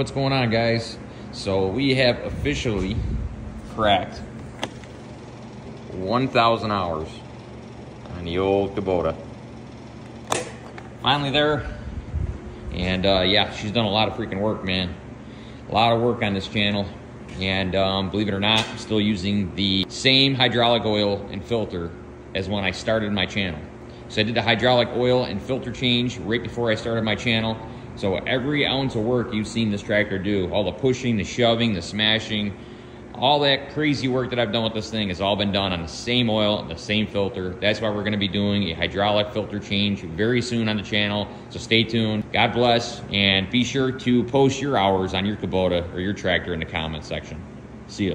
What's going on, guys? So we have officially cracked 1,000 hours on the old Kubota. Finally there. And uh, yeah, she's done a lot of freaking work, man. A lot of work on this channel. And um, believe it or not, I'm still using the same hydraulic oil and filter as when I started my channel. So I did the hydraulic oil and filter change right before I started my channel. So every ounce of work you've seen this tractor do, all the pushing, the shoving, the smashing, all that crazy work that I've done with this thing has all been done on the same oil, the same filter. That's why we're gonna be doing a hydraulic filter change very soon on the channel. So stay tuned. God bless, and be sure to post your hours on your Kubota or your tractor in the comment section. See ya.